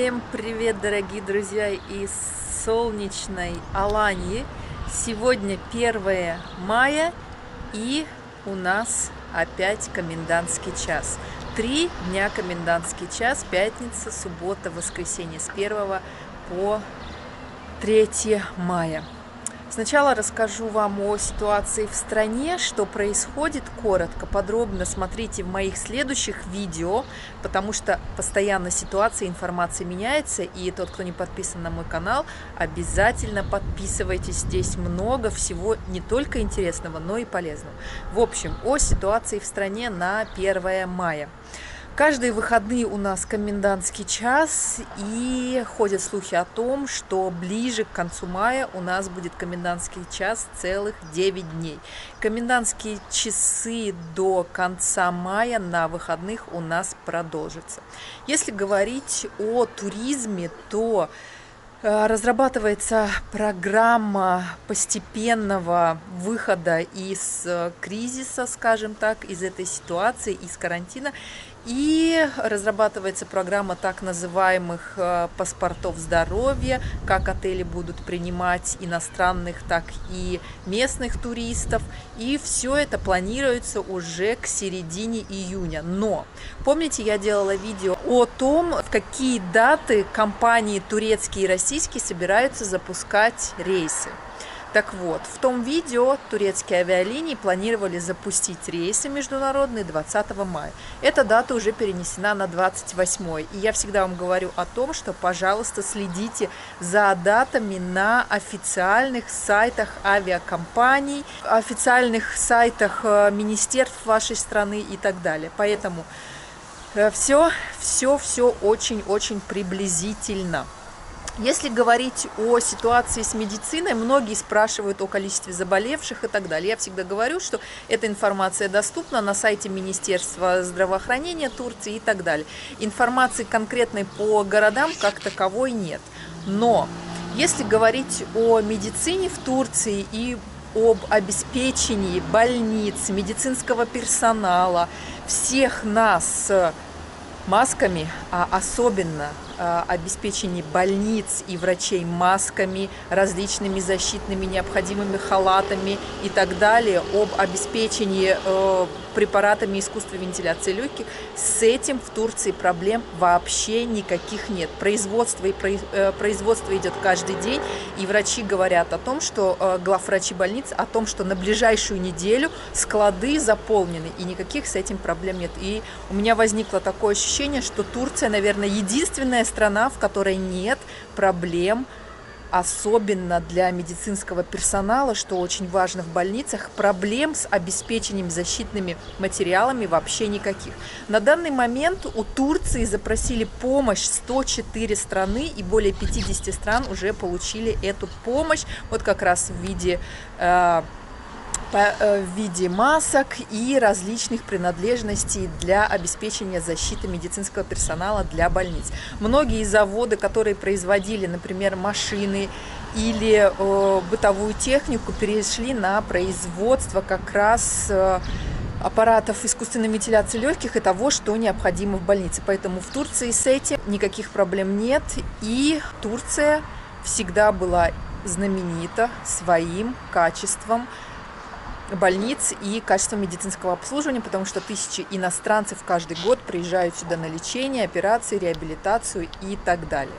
Всем привет, дорогие друзья из солнечной Алании. Сегодня 1 мая и у нас опять комендантский час. Три дня комендантский час, пятница, суббота, воскресенье с 1 по 3 мая. Сначала расскажу вам о ситуации в стране, что происходит коротко, подробно смотрите в моих следующих видео, потому что постоянно ситуация, информация меняется, и тот, кто не подписан на мой канал, обязательно подписывайтесь, здесь много всего не только интересного, но и полезного. В общем, о ситуации в стране на 1 мая. Каждые выходные у нас комендантский час, и ходят слухи о том, что ближе к концу мая у нас будет комендантский час целых 9 дней. Комендантские часы до конца мая на выходных у нас продолжатся. Если говорить о туризме, то э, Разрабатывается программа постепенного выхода из э, кризиса, скажем так, из этой ситуации, из карантина. И разрабатывается программа так называемых э, паспортов здоровья, как отели будут принимать иностранных, так и местных туристов. И все это планируется уже к середине июня. Но помните, я делала видео о том, в какие даты компании турецкие и российские собираются запускать рейсы. Так вот, в том видео турецкие авиалинии планировали запустить рейсы международные 20 мая. Эта дата уже перенесена на 28. И я всегда вам говорю о том, что, пожалуйста, следите за датами на официальных сайтах авиакомпаний, официальных сайтах э, министерств вашей страны и так далее. Поэтому все, э, все, все очень-очень приблизительно. Если говорить о ситуации с медициной, многие спрашивают о количестве заболевших и так далее. Я всегда говорю, что эта информация доступна на сайте Министерства здравоохранения Турции и так далее. Информации конкретной по городам как таковой нет. Но если говорить о медицине в Турции и об обеспечении больниц, медицинского персонала, всех нас масками, а особенно обеспечении больниц и врачей масками, различными защитными необходимыми халатами и так далее, об обеспечении э, препаратами искусственной вентиляции легких, с этим в Турции проблем вообще никаких нет. Производство, и э, производство идет каждый день, и врачи говорят о том, что главврачи больниц, о том, что на ближайшую неделю склады заполнены, и никаких с этим проблем нет. И у меня возникло такое ощущение, что Турция, наверное, единственная страна, в которой нет проблем, особенно для медицинского персонала, что очень важно в больницах, проблем с обеспечением защитными материалами вообще никаких. На данный момент у Турции запросили помощь 104 страны, и более 50 стран уже получили эту помощь, вот как раз в виде э, в виде масок и различных принадлежностей для обеспечения защиты медицинского персонала для больниц. Многие заводы, которые производили, например, машины или э, бытовую технику, перешли на производство как раз э, аппаратов искусственной вентиляции легких и того, что необходимо в больнице. Поэтому в Турции с этим никаких проблем нет. И Турция всегда была знаменита своим качеством больниц и качество медицинского обслуживания, потому что тысячи иностранцев каждый год приезжают сюда на лечение, операции, реабилитацию и так далее.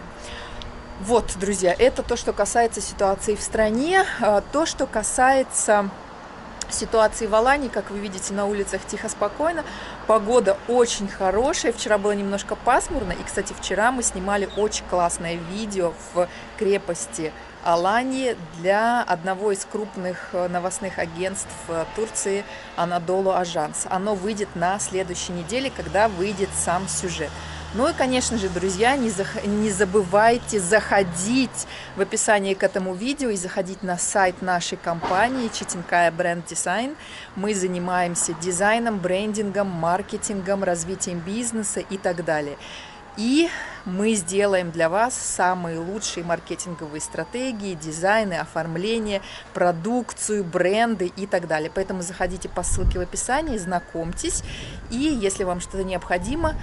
Вот, друзья, это то, что касается ситуации в стране. А, то, что касается ситуации в Алании, как вы видите, на улицах тихо, спокойно. Погода очень хорошая. Вчера было немножко пасмурно. И, кстати, вчера мы снимали очень классное видео в крепости Алании для одного из крупных э, новостных агентств э, Турции Анадолу Ажанс. Оно выйдет на следующей неделе, когда выйдет сам сюжет. Ну и, конечно же, друзья, не, зах... не забывайте заходить в описании к этому видео и заходить на сайт нашей компании Читинкая Бренд Дизайн. Мы занимаемся дизайном, брендингом, маркетингом, развитием бизнеса и так далее. И мы сделаем для вас самые лучшие маркетинговые стратегии, дизайны, оформление, продукцию, бренды и так далее. Поэтому заходите по ссылке в описании, знакомьтесь. И если вам что-то необходимо,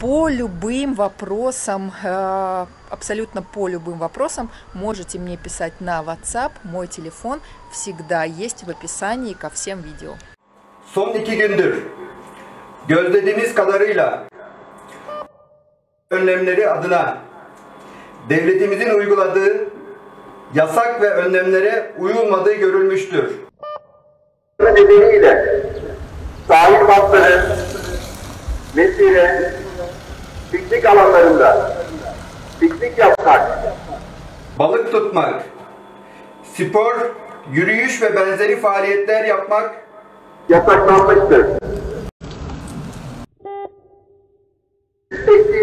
по любым вопросам, э, абсолютно по любым вопросам можете мне писать на WhatsApp. Мой телефон всегда есть в описании ко всем видео. Son iki gündür gözlediğimiz kadarıyla önlemleri adına devletimizin uyguladığı yasak ve önlemlere uyulmadığı görülmüştür. nedeniyle sahil hatları, mesire, piknik alanlarında piknik yapmak, Balık tutmak, spor, yürüyüş ve benzeri faaliyetler yapmak yasaklanmıştır.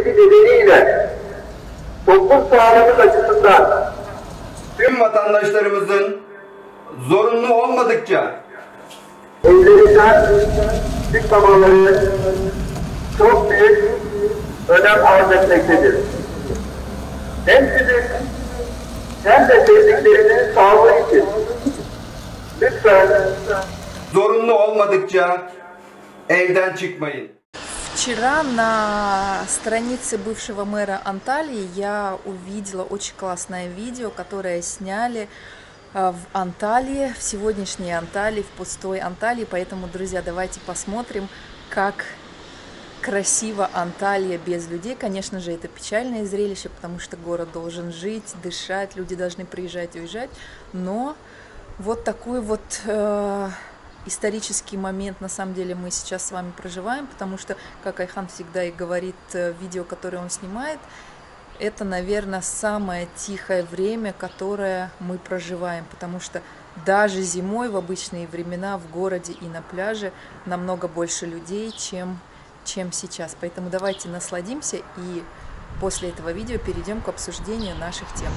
Ektiği nedeniyle toplum sağlığımız açısından tüm vatandaşlarımızın zorunlu olmadıkça evlerinden çıkmamaları çok büyük önem arz etmektedir. Hem sizin hem de sevdiklerinin sağlığı için lütfen zorunlu olmadıkça evden çıkmayın. Вчера на странице бывшего мэра Анталии я увидела очень классное видео, которое сняли э, в Анталии, в сегодняшней Анталии, в пустой Анталии. Поэтому, друзья, давайте посмотрим, как красиво Анталия без людей. Конечно же, это печальное зрелище, потому что город должен жить, дышать, люди должны приезжать и уезжать. Но вот такой вот э, исторический момент на самом деле мы сейчас с вами проживаем, потому что, как Айхан всегда и говорит э, в видео, которое он снимает, это, наверное, самое тихое время, которое мы проживаем, потому что даже зимой в обычные времена в городе и на пляже намного больше людей, чем, чем сейчас. Поэтому давайте насладимся и после этого видео перейдем к обсуждению наших тем.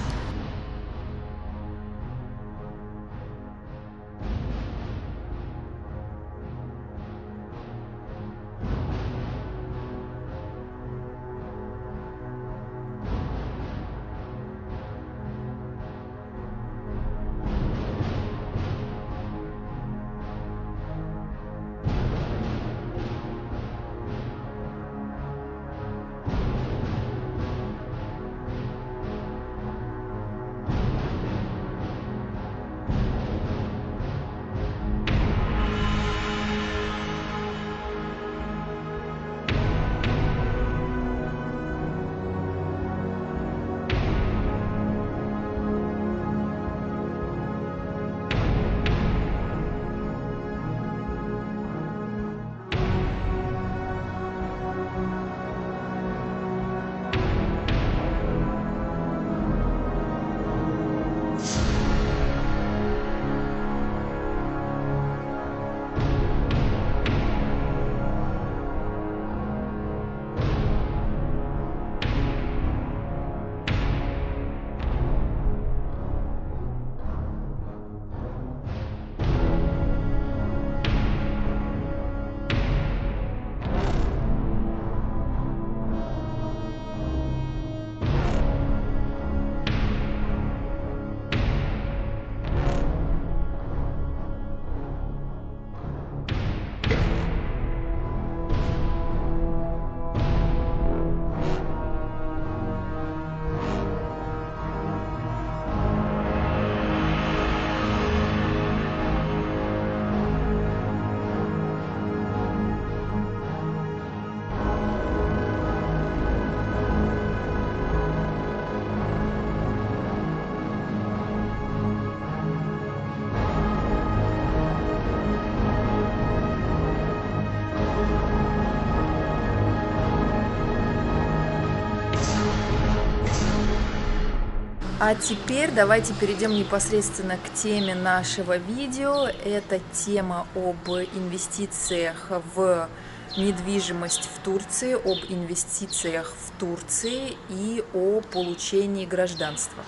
А теперь давайте перейдем непосредственно к теме нашего видео. Это тема об инвестициях в недвижимость в Турции, об инвестициях в Турции и о получении гражданства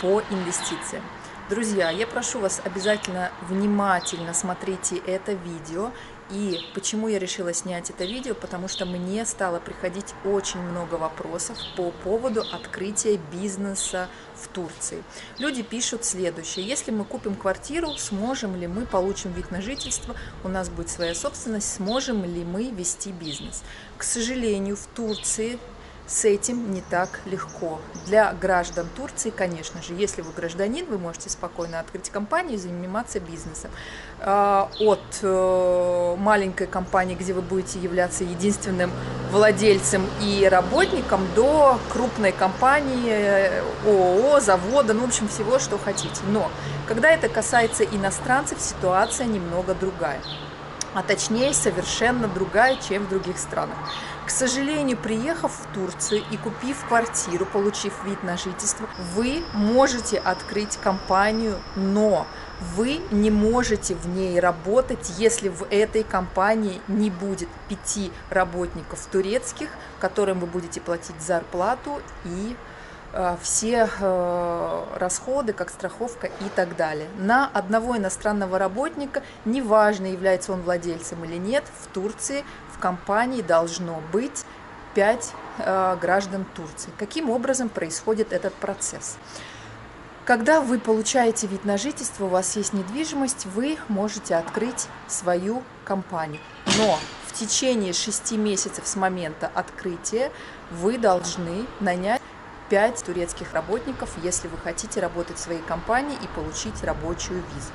по инвестициям. Друзья, я прошу вас обязательно внимательно смотрите это видео. И почему я решила снять это видео? Потому что мне стало приходить очень много вопросов по поводу открытия бизнеса в Турции. Люди пишут следующее. Если мы купим квартиру, сможем ли мы, получим вид на жительство, у нас будет своя собственность, сможем ли мы вести бизнес? К сожалению, в Турции с этим не так легко. Для граждан Турции, конечно же, если вы гражданин, вы можете спокойно открыть компанию и заниматься бизнесом. А, от э, маленькой компании, где вы будете являться единственным владельцем и работником, до крупной компании, э, ООО, завода, ну, в общем, всего, что хотите. Но, когда это касается иностранцев, ситуация немного другая а точнее совершенно другая, чем в других странах. К сожалению, приехав в Турцию и купив квартиру, получив вид на жительство, вы можете открыть компанию, но вы не можете в ней работать, если в этой компании не будет пяти работников турецких, которым вы будете платить зарплату и Э, все э, расходы, как страховка и так далее. На одного иностранного работника, неважно, является он владельцем или нет, в Турции в компании должно быть 5 э, граждан Турции. Каким образом происходит этот процесс? Когда вы получаете вид на жительство, у вас есть недвижимость, вы можете открыть свою компанию. Но в течение 6 месяцев с момента открытия вы должны нанять 5 турецких работников, если вы хотите работать в своей компании и получить рабочую визу.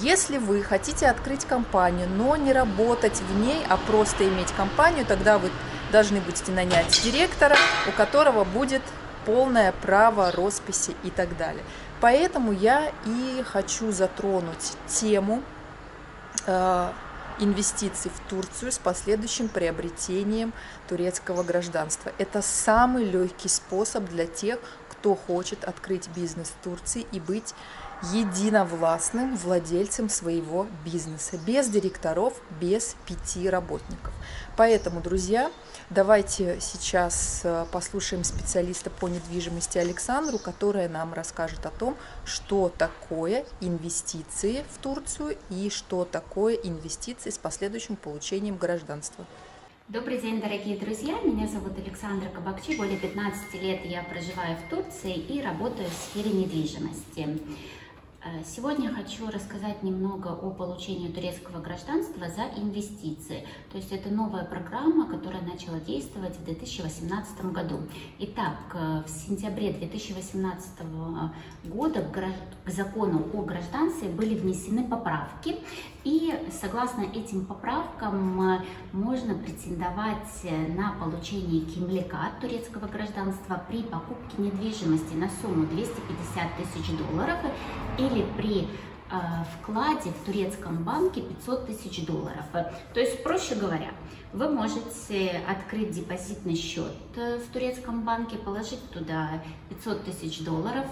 Если вы хотите открыть компанию, но не работать в ней, а просто иметь компанию, тогда вы должны будете нанять директора, у которого будет полное право росписи и так далее. Поэтому я и хочу затронуть тему э, инвестиций в Турцию с последующим приобретением турецкого гражданства. Это самый легкий способ для тех, кто хочет открыть бизнес в Турции и быть единовластным владельцем своего бизнеса, без директоров, без пяти работников. Поэтому, друзья, давайте сейчас э, послушаем специалиста по недвижимости Александру, которая нам расскажет о том, что такое инвестиции в Турцию и что такое инвестиции с последующим получением гражданства. Добрый день, дорогие друзья! Меня зовут Александра Кабакчи. Более 15 лет я проживаю в Турции и работаю в сфере недвижимости. Э, сегодня хочу рассказать немного о получении турецкого гражданства за инвестиции. То есть это новая программа, которая начала действовать в 2018 году. Итак, э, в сентябре 2018 года к закону о гражданстве были внесены поправки. И согласно этим поправкам э, можно претендовать на получение кимлика турецкого гражданства при покупке недвижимости на сумму 250 тысяч долларов или или при а, вкладе в турецком банке 500 тысяч долларов. То есть, проще говоря, вы можете открыть депозитный счет э, в турецком банке, положить туда 500 тысяч долларов,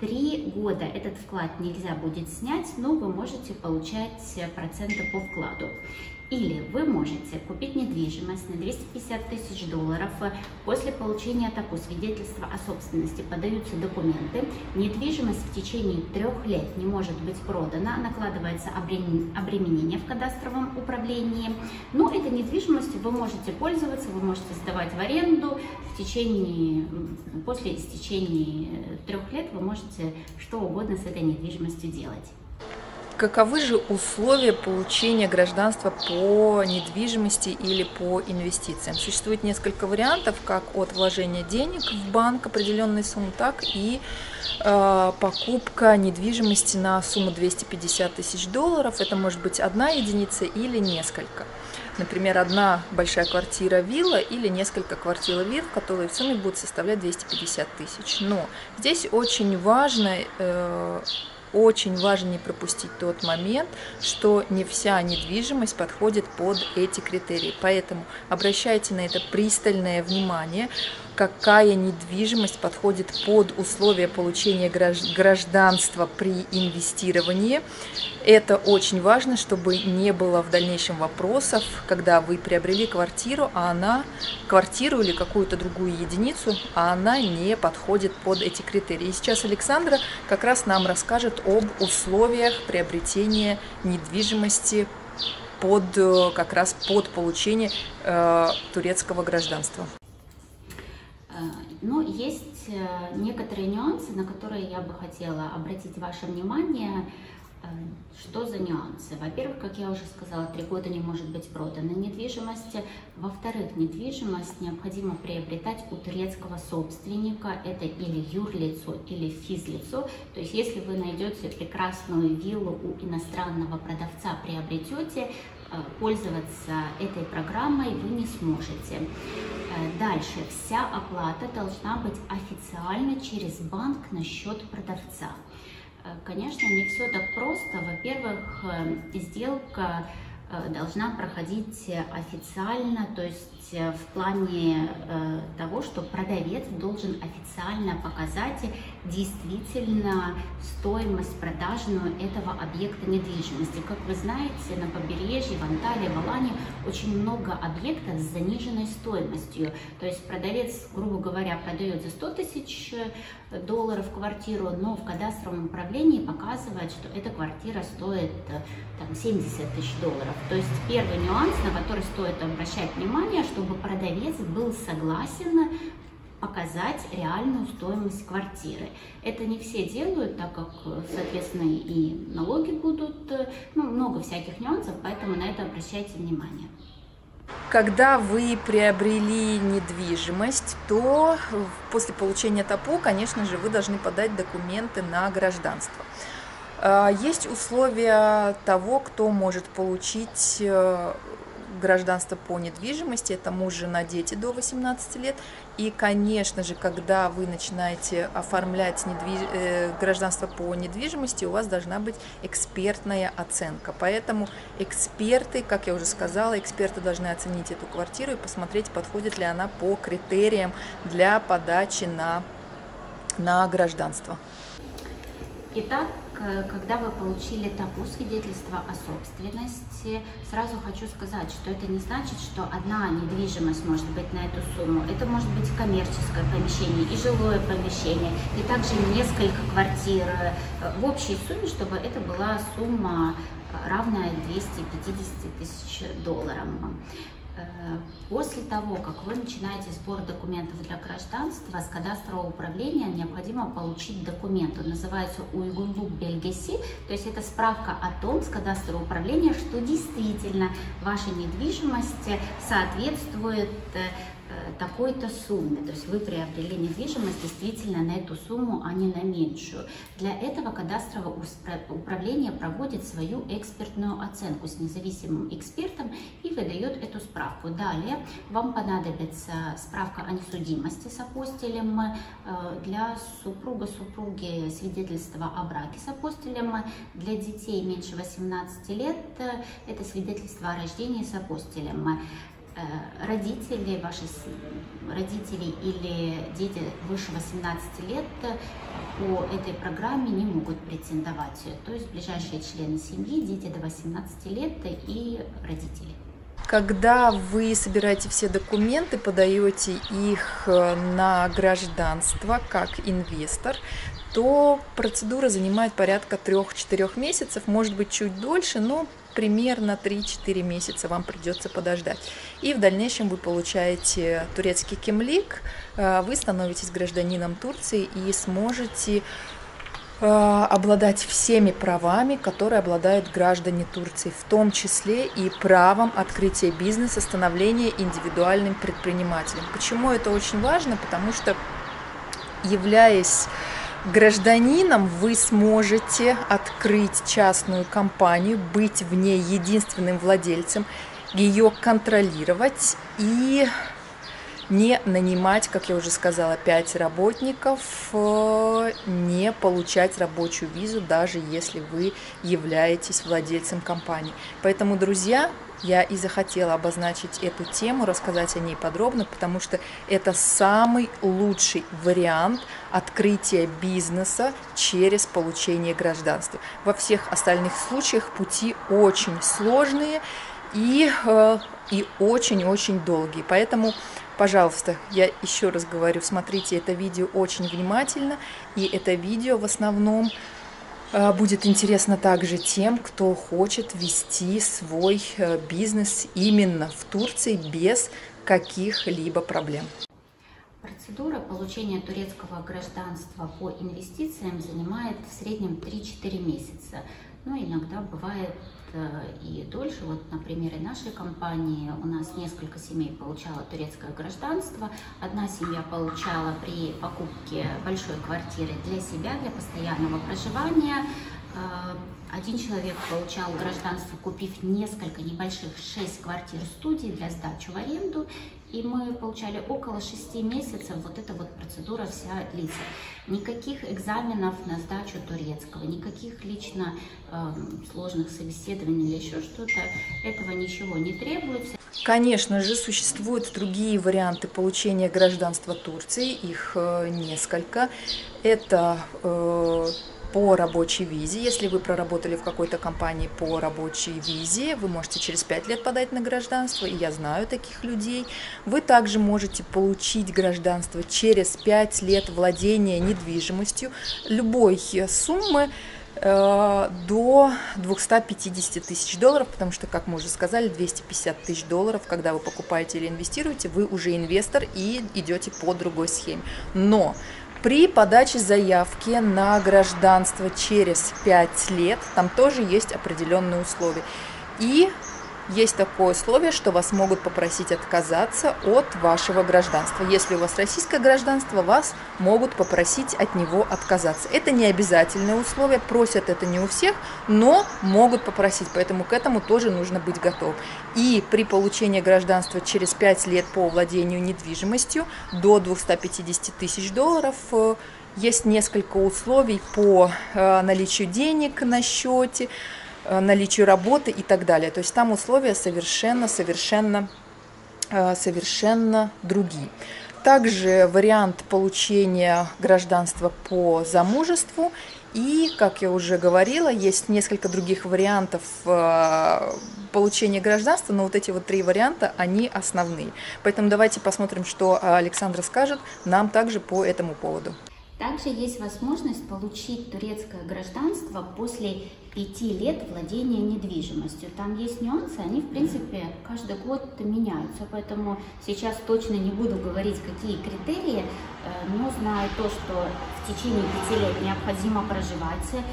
Три года этот вклад нельзя будет снять, но вы можете получать проценты по вкладу. Или вы можете купить недвижимость на 250 тысяч долларов. После получения такого свидетельства о собственности подаются документы. Недвижимость в течение трех лет не может быть продана, накладывается обременение в кадастровом управлении. Но этой недвижимостью вы можете пользоваться, вы можете сдавать в аренду. В течение, после истечения трех лет вы можете что угодно с этой недвижимостью делать. Каковы же условия получения гражданства по недвижимости или по инвестициям? Существует несколько вариантов, как от вложения денег в банк определенной суммы, так и э, покупка недвижимости на сумму 250 тысяч долларов. Это может быть одна единица или несколько. Например, одна большая квартира вилла или несколько квартир вилл, которые в сумме будут составлять 250 тысяч. Но здесь очень важно э, очень важно не пропустить тот момент, что не вся недвижимость подходит под эти критерии. Поэтому обращайте на это пристальное внимание. Какая недвижимость подходит под условия получения гражданства при инвестировании. Это очень важно, чтобы не было в дальнейшем вопросов, когда вы приобрели квартиру, а она, квартиру или какую-то другую единицу, а она не подходит под эти критерии. И сейчас Александра как раз нам расскажет об условиях приобретения недвижимости под, э, как раз под получение э, турецкого гражданства. Э, ну, есть э, некоторые нюансы, на которые я бы хотела обратить ваше внимание. Что за нюансы? Во-первых, как я уже сказала, три года не может быть продана недвижимость. Во-вторых, недвижимость необходимо приобретать у турецкого собственника. Это или юрлицо, или физлицо. То есть, если вы найдете прекрасную виллу у иностранного продавца, приобретете, э, пользоваться этой программой вы не сможете. Э, дальше. Вся оплата должна быть официально через банк на счет продавца. Э, конечно, не все так просто. Во-первых, э, сделка Э, должна проходить официально, то есть э, в плане э, того, что продавец должен официально показать действительно стоимость продажную этого объекта недвижимости. Как вы знаете, на побережье, в Анталии, в Алане очень много объектов с заниженной стоимостью. То есть продавец, грубо говоря, продает за 100 тысяч долларов квартиру, но в кадастровом управлении показывает, что эта квартира стоит там, 70 тысяч долларов. То есть первый нюанс, на который стоит обращать внимание, чтобы продавец был согласен показать реальную стоимость квартиры. Это не все делают, так как, соответственно, и налоги будут, ну, много всяких нюансов, поэтому на это обращайте внимание. Когда вы приобрели недвижимость, то после получения ТАПУ, конечно же, вы должны подать документы на гражданство. А, есть условия того, кто может получить э, гражданство по недвижимости, это муж, жена, дети до 18 лет. И, конечно же, когда вы начинаете оформлять недвиж... Э, гражданство по недвижимости, у вас должна быть экспертная оценка. Поэтому эксперты, как я уже сказала, эксперты должны оценить эту квартиру и посмотреть, подходит ли она по критериям для подачи на, на гражданство. Итак, когда вы получили табу свидетельство о собственности, сразу хочу сказать, что это не значит, что одна недвижимость может быть на эту сумму. Это может быть коммерческое помещение и жилое помещение, и также несколько квартир э, в общей сумме, чтобы это была сумма равная 250 тысяч долларов. Э, после того, как вы начинаете сбор документов для гражданства, с кадастрового управления необходимо получить документ. Он называется Уйгулу Бельгеси, то есть это справка о том с кадастрового управления, что действительно ваша недвижимость соответствует Э, такой-то сумме. То есть вы приобрели недвижимость действительно на эту сумму, а не на меньшую. Для этого кадастровое управление проводит свою экспертную оценку с независимым экспертом и выдает эту справку. Далее вам понадобится справка о несудимости с апостилем, э, для супруга, супруги свидетельство о браке с апостилем, для детей меньше 18 лет э, это свидетельство о рождении с апостилем. Э, родители, ваши родители или дети выше 18 лет э, по этой программе не могут претендовать. То есть ближайшие члены семьи, дети до 18 лет и родители. Когда вы собираете все документы, подаете их э, на гражданство как инвестор, то процедура занимает порядка 3-4 месяцев, может быть чуть дольше, но примерно 3-4 месяца вам придется подождать. И в дальнейшем вы получаете турецкий кемлик, э, вы становитесь гражданином Турции и сможете э, обладать всеми правами, которые обладают граждане Турции, в том числе и правом открытия бизнеса, становления индивидуальным предпринимателем. Почему это очень важно? Потому что являясь гражданином вы сможете открыть частную компанию, быть в ней единственным владельцем, ее контролировать и не нанимать, как я уже сказала, 5 работников, э, не получать рабочую визу, даже если вы являетесь владельцем компании. Поэтому, друзья, я и захотела обозначить эту тему, рассказать о ней подробно, потому что это самый лучший вариант открытия бизнеса через получение гражданства. Во всех остальных случаях пути очень сложные и, э, и очень-очень долгие. Поэтому, пожалуйста, я еще раз говорю, смотрите это видео очень внимательно, и это видео в основном будет интересно также тем, кто хочет вести свой э, бизнес именно в Турции без каких-либо проблем. Процедура получения турецкого гражданства по инвестициям занимает в среднем 3-4 месяца. Но иногда бывает Э, и дольше. Вот на примере нашей компании у нас несколько семей получало турецкое гражданство. Одна семья получала при покупке большой квартиры для себя, для постоянного проживания. Э, один человек получал гражданство, купив несколько небольших, шесть квартир студий для сдачи в аренду, и мы получали около шести месяцев, вот эта вот процедура вся длится. Никаких экзаменов на сдачу турецкого, никаких лично э, сложных собеседований или еще что-то, этого ничего не требуется. Конечно же, существуют другие варианты получения гражданства Турции, их э, несколько. Это э, по рабочей визе. Если вы проработали в какой-то компании по рабочей визе, вы можете через 5 лет подать на гражданство, и я знаю таких людей. Вы также можете получить гражданство через 5 лет владения недвижимостью любой суммы э, до 250 тысяч долларов, потому что, как мы уже сказали, 250 тысяч долларов, когда вы покупаете или инвестируете, вы уже инвестор и идете по другой схеме. Но при подаче заявки на гражданство через 5 лет там тоже есть определенные условия. И есть такое условие, что вас могут попросить отказаться от вашего гражданства. Если у вас российское гражданство, вас могут попросить от него отказаться. Это не обязательное условие, просят это не у всех, но могут попросить, поэтому к этому тоже нужно быть готовым. И при получении гражданства через 5 лет по владению недвижимостью до 250 тысяч долларов э, есть несколько условий по э, наличию денег на счете, наличию работы и так далее. То есть там условия совершенно, совершенно, э, совершенно другие. Также вариант получения гражданства по замужеству. И, как я уже говорила, есть несколько других вариантов э, получения гражданства, но вот эти вот три варианта, они основные. Поэтому давайте посмотрим, что Александра скажет нам также по этому поводу. Также есть возможность получить турецкое гражданство после пяти лет владения недвижимостью. Там есть нюансы, они, в принципе, каждый год меняются, поэтому сейчас точно не буду говорить, какие критерии, э, но знаю то, что в течение пяти лет необходимо проживать,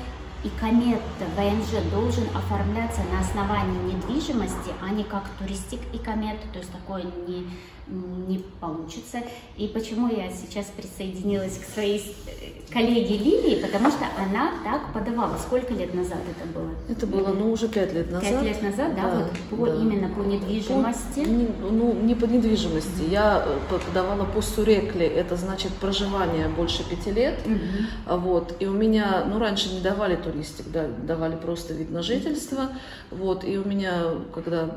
и комет ВНЖ должен оформляться на основании недвижимости, а не как туристик и комет, то есть такое не не получится. И почему я сейчас присоединилась к своей э, коллеге Лилии, потому что она так подавала. Сколько лет назад это было? Это было, ну, уже пять лет назад. Пять лет назад, да, да вот по, да. именно по недвижимости? По, не, ну, не по недвижимости. Я э, подавала по Сурекли, это значит проживание больше пяти лет. Угу. Вот, и у меня, ну, раньше не давали туристик, да, давали просто вид на жительство. Вот, и у меня, когда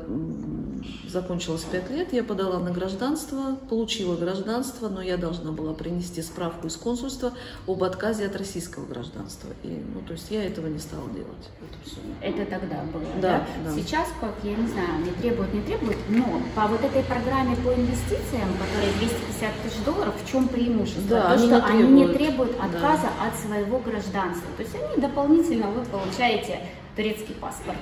закончилось пять лет, я подала на гражданство гражданство, получила гражданство, но я должна была принести справку из консульства об отказе от российского гражданства. И, ну, то есть я этого не стала делать. Это, все. это тогда было, да? да? Сейчас, как, я не знаю, не требуют, не требуют, но по вот этой программе по инвестициям, которая 250 тысяч долларов, в чем преимущество? Да, То, они что не они не требуют отказа да. от своего гражданства. То есть они дополнительно, вы получаете турецкий паспорт.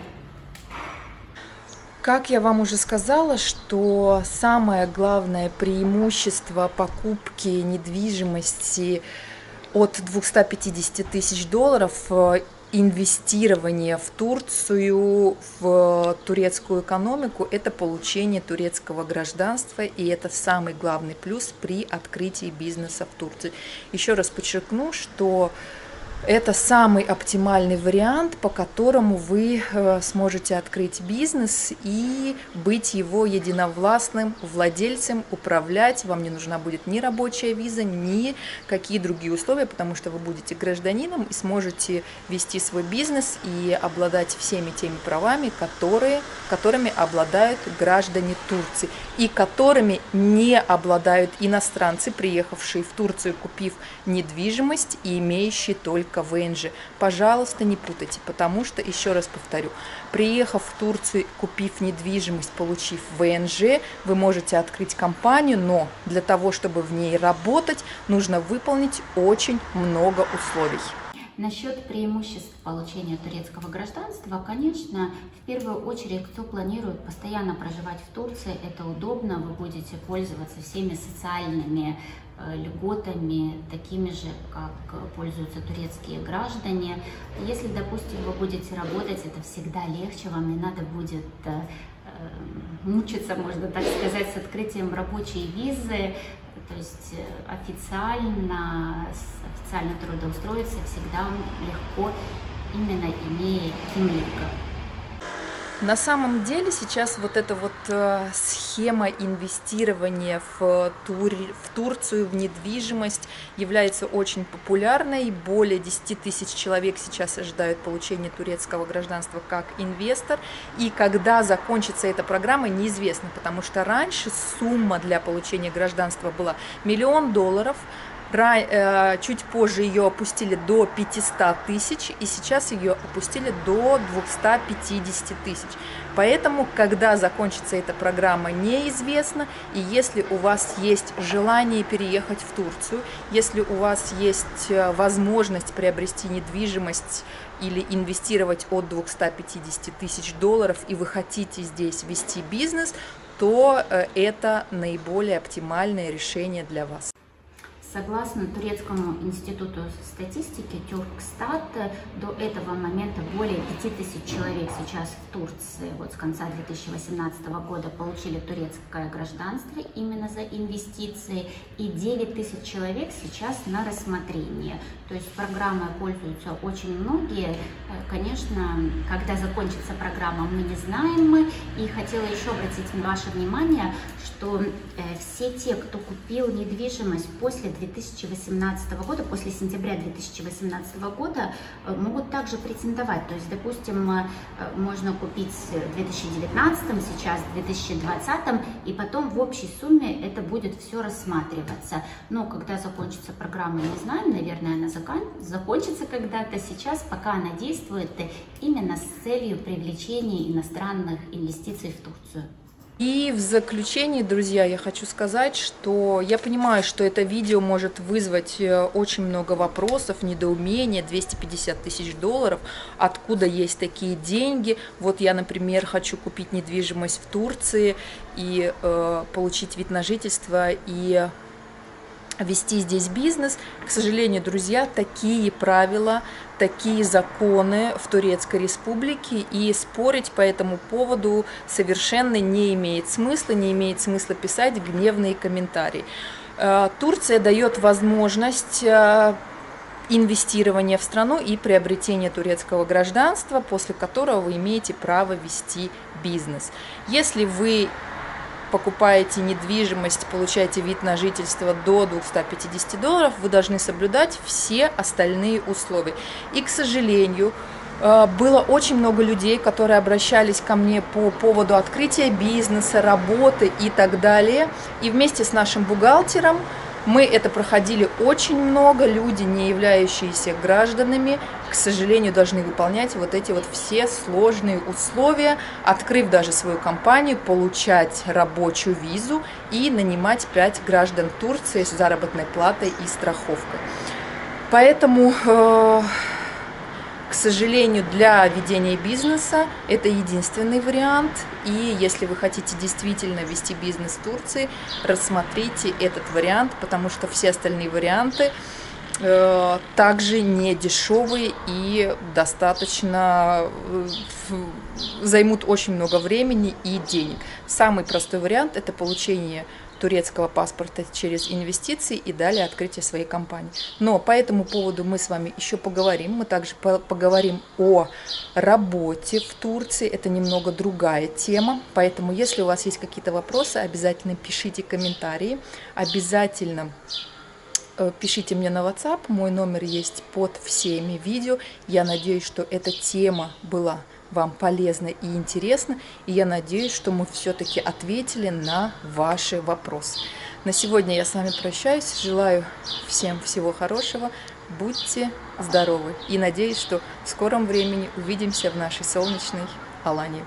Как я вам уже сказала, что самое главное преимущество покупки недвижимости от 250 тысяч долларов э, инвестирование в Турцию, в турецкую экономику, это получение турецкого гражданства, и это самый главный плюс при открытии бизнеса в Турции. Еще раз подчеркну, что это самый оптимальный вариант, по которому вы э, сможете открыть бизнес и быть его единовластным владельцем, управлять. Вам не нужна будет ни рабочая виза, ни какие другие условия, потому что вы будете гражданином и сможете вести свой бизнес и обладать всеми теми правами, которые, которыми обладают граждане Турции и которыми не обладают иностранцы, приехавшие в Турцию, купив недвижимость и имеющие только ВНЖ. Пожалуйста, не путайте, потому что, еще раз повторю, приехав в Турцию, купив недвижимость, получив ВНЖ, вы можете открыть компанию, но для того, чтобы в ней работать, нужно выполнить очень много условий. Насчет преимуществ получения турецкого гражданства, конечно, в первую очередь, кто планирует постоянно проживать в Турции, это удобно, вы будете пользоваться всеми социальными льготами, такими же, как пользуются турецкие граждане. Если, допустим, вы будете работать, это всегда легче, вам не надо будет э, э, мучиться, можно так сказать, с открытием рабочей визы, то есть официально, официально трудоустроиться всегда легко, именно имея кимлика. На самом деле сейчас вот эта вот э, схема инвестирования в, тур, в Турцию, в недвижимость является очень популярной. Более 10 тысяч человек сейчас ожидают получения турецкого гражданства как инвестор. И когда закончится эта программа, неизвестно, потому что раньше сумма для получения гражданства была миллион долларов, Э, чуть позже ее опустили до 500 тысяч, и сейчас ее опустили до 250 тысяч. Поэтому, когда закончится эта программа, неизвестно. И если у вас есть желание переехать в Турцию, если у вас есть э, возможность приобрести недвижимость или инвестировать от 250 тысяч долларов, и вы хотите здесь вести бизнес, то э, это наиболее оптимальное решение для вас. Согласно Турецкому институту статистики Тюркстат, до этого момента более 5000 человек сейчас в Турции, вот с конца 2018 года, получили турецкое гражданство именно за инвестиции, и 9000 человек сейчас на рассмотрение. То есть программой пользуются очень многие. Конечно, когда закончится программа, мы не знаем мы. И хотела еще обратить ваше внимание, что э, все те, кто купил недвижимость после 2018 года, после сентября 2018 года, э, могут также претендовать. То есть, допустим, э, можно купить в 2019, сейчас в 2020, и потом в общей сумме это будет все рассматриваться. Но когда закончится программа, не знаю, наверное, она закончится когда-то. Сейчас, пока она действует, именно с целью привлечения иностранных инвестиций в Турцию. И в заключение, друзья, я хочу сказать, что я понимаю, что это видео может вызвать э, очень много вопросов, недоумения, 250 тысяч долларов, откуда есть такие деньги. Вот я, например, хочу купить недвижимость в Турции и э, получить вид на жительство и вести здесь бизнес. К сожалению, друзья, такие правила, такие законы в Турецкой Республике, и спорить по этому поводу совершенно не имеет смысла, не имеет смысла писать гневные комментарии. Э, Турция дает возможность э, инвестирования в страну и приобретения турецкого гражданства, после которого вы имеете право вести бизнес. Если вы покупаете недвижимость, получаете вид на жительство до 250 долларов, вы должны соблюдать все остальные условия. И, к сожалению, э, было очень много людей, которые обращались ко мне по поводу открытия бизнеса, работы и так далее. И вместе с нашим бухгалтером мы это проходили очень много, люди, не являющиеся гражданами, к сожалению, должны выполнять вот эти вот все сложные условия, открыв даже свою компанию, получать рабочую визу и нанимать 5 граждан Турции с заработной платой и страховкой. Поэтому э, к сожалению, для ведения бизнеса это единственный вариант. И если вы хотите действительно вести бизнес в Турции, рассмотрите этот вариант, потому что все остальные варианты э, также не дешевые и достаточно э, займут очень много времени и денег. Самый простой вариант это получение турецкого паспорта через инвестиции и далее открытие своей компании. Но по этому поводу мы с вами еще поговорим. Мы также поговорим о работе в Турции. Это немного другая тема. Поэтому, если у вас есть какие-то вопросы, обязательно пишите комментарии. Обязательно э, пишите мне на WhatsApp. Мой номер есть под всеми видео. Я надеюсь, что эта тема была вам полезно и интересно, и я надеюсь, что мы все-таки ответили на ваши вопросы. На сегодня я с вами прощаюсь, желаю всем всего хорошего, будьте здоровы и надеюсь, что в скором времени увидимся в нашей солнечной Алании.